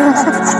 哈哈哈哈